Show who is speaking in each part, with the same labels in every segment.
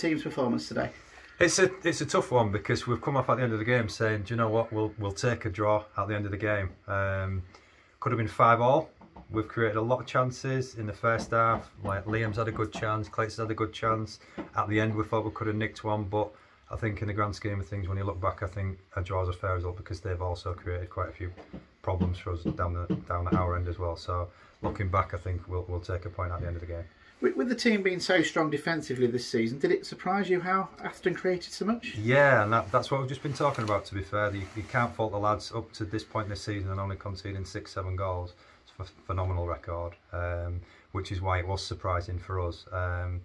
Speaker 1: team's performance today?
Speaker 2: It's a it's a tough one because we've come off at the end of the game saying, do you know what, we'll we'll take a draw at the end of the game. Um, could have been five all. We've created a lot of chances in the first half. Like Liam's had a good chance, Clayton's had a good chance. At the end, we thought we could have nicked one, but I think in the grand scheme of things, when you look back, I think a draw is a fair result because they've also created quite a few problems for us down the down the our end as well. So looking back, I think we'll we'll take a point at the end of the game.
Speaker 1: With, with the team being so strong defensively this season, did it surprise you how Aston created so much?
Speaker 2: Yeah, and that, that's what we've just been talking about. To be fair, you, you can't fault the lads up to this point this season and only conceding six, seven goals. It's a phenomenal record, um, which is why it was surprising for us. Um,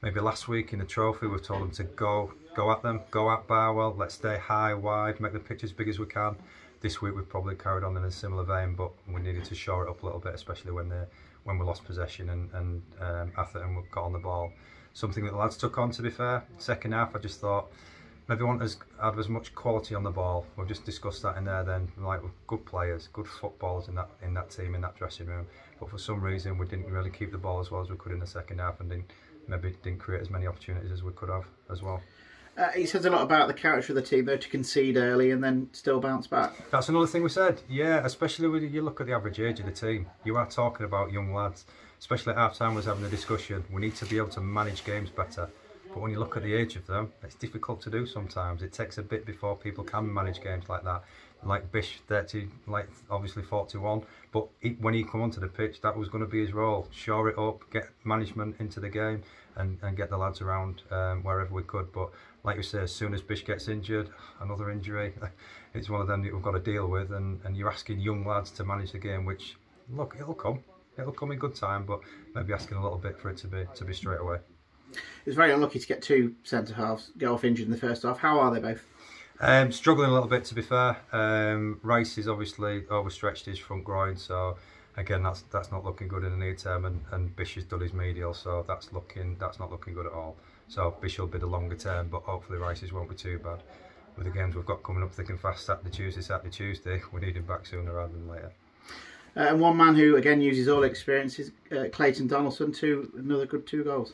Speaker 2: maybe last week in the trophy, we've told them to go go at them, go at Barwell. Let's stay high, wide, make the pitch as big as we can. This week we've probably carried on in a similar vein, but we needed to shore it up a little bit, especially when they when we lost possession and, and um, Atherton got on the ball. Something that the lads took on, to be fair. Second half, I just thought maybe want as have as much quality on the ball. We've just discussed that in there. Then, like good players, good footballers in that in that team in that dressing room. But for some reason, we didn't really keep the ball as well as we could in the second half, and didn't maybe didn't create as many opportunities as we could have as well.
Speaker 1: Uh, he says a lot about the character of the team, though, to concede early and then still bounce back.
Speaker 2: That's another thing we said. Yeah, especially when you look at the average age of the team. You are talking about young lads. Especially at half time, was having a discussion. We need to be able to manage games better. But when you look at the age of them, it's difficult to do sometimes. It takes a bit before people can manage games like that. Like Bish, 30, like obviously 41. But he, when he come onto the pitch, that was going to be his role. Shore it up, get management into the game, and, and get the lads around um, wherever we could. But like you say, as soon as Bish gets injured, another injury, it's one of them that we've got to deal with. And, and you're asking young lads to manage the game, which, look, it'll come. It'll come in good time, but maybe asking a little bit for it to be to be straight away.
Speaker 1: It's very unlucky to get two centre halves go off injured in the first half. How are they both?
Speaker 2: Um, struggling a little bit, to be fair. Um, Rice is obviously overstretched his front groin, so again, that's that's not looking good in the near term. And, and Bish has done his medial, so that's looking that's not looking good at all. So Bish will be the longer term, but hopefully Rice's won't be too bad. With the games we've got coming up thick and fast, Saturday, Tuesday, Saturday, Tuesday, we need him back sooner rather than later.
Speaker 1: Uh, and one man who again uses all experiences, uh, Clayton Donaldson. Two another good two goals.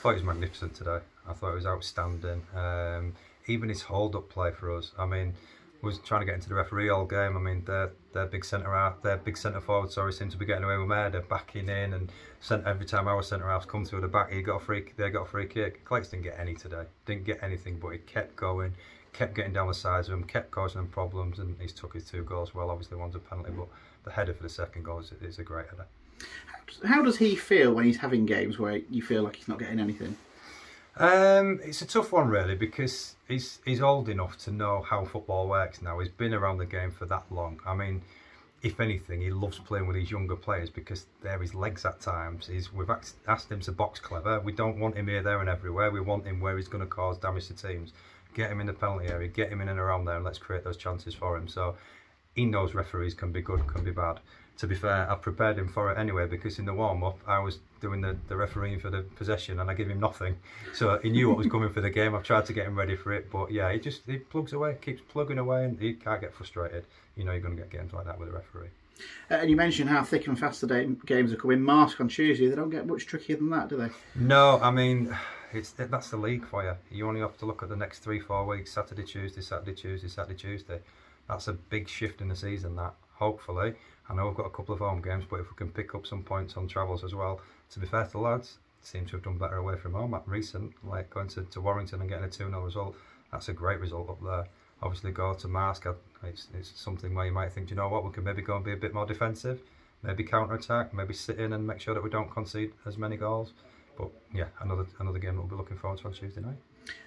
Speaker 2: I thought he was magnificent today. I thought he was outstanding. Um, even his hold-up play for us. I mean, was trying to get into the referee all game. I mean, their their big centre half, their big centre forward, sorry, seem to be getting away with murder, backing in and sent every time our centre halves come through the back, he got a free, they got a free kick. Clayton didn't get any today. Didn't get anything, but he kept going, kept getting down the sides of him, kept causing them problems, and he's took his two goals. Well, obviously one's a penalty, but the header for the second goal is, is a great header.
Speaker 1: How does he feel when he's having games where you feel like he's not getting anything?
Speaker 2: Um, it's a tough one really because he's he's old enough to know how football works now. He's been around the game for that long. I mean, if anything, he loves playing with his younger players because they're his legs at times. He's, we've asked him to box clever. We don't want him here, there and everywhere. We want him where he's going to cause damage to teams. Get him in the penalty area, get him in and around there and let's create those chances for him. So he knows referees can be good, can be bad. To be fair, I've prepared him for it anyway because in the warm-up I was doing the, the refereeing for the possession and I gave him nothing. So he knew what was coming for the game. I've tried to get him ready for it, but yeah, he just he plugs away, keeps plugging away and he can't get frustrated. You know you're going to get games like that with a referee.
Speaker 1: Uh, and you mentioned how thick and fast the games are coming. Marske on Tuesday, they don't get much trickier than that, do they?
Speaker 2: No, I mean, it's that's the league for you. You only have to look at the next three, four weeks, Saturday, Tuesday, Saturday, Tuesday, Saturday, Tuesday. That's a big shift in the season, that, hopefully. I know we've got a couple of home games, but if we can pick up some points on travels as well, to be fair to the lads, seem to have done better away from home at recent, like going to, to Warrington and getting a 2-0 result. That's a great result up there. Obviously go to Marske it's, it's something where you might think, you know what, we can maybe go and be a bit more defensive, maybe counter-attack, maybe sit in and make sure that we don't concede as many goals. But yeah, another another game that we'll be looking forward to on Tuesday night.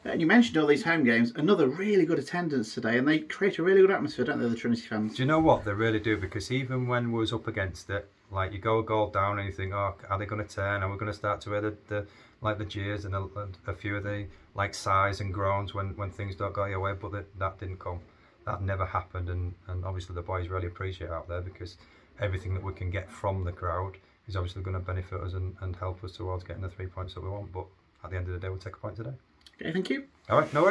Speaker 1: And you mentioned all these home games. Another really good attendance today, and they create a really good atmosphere, don't they, the Trinity fans?
Speaker 2: Do you know what? They really do, because even when we was up against it, like you go a goal down and you think, oh, are they going to turn? Are we going to start to hear the, the like the jeers and a, a, few of the like sighs and groans when, when things don't go your way? But that, that didn't come. That never happened, and, and obviously the boys really appreciate out there because everything that we can get from the crowd is obviously going to benefit us and, and help us towards getting the three points that we want. But at the end of the day, we'll take a point today.
Speaker 1: Okay, thank you.
Speaker 2: All right, no worries.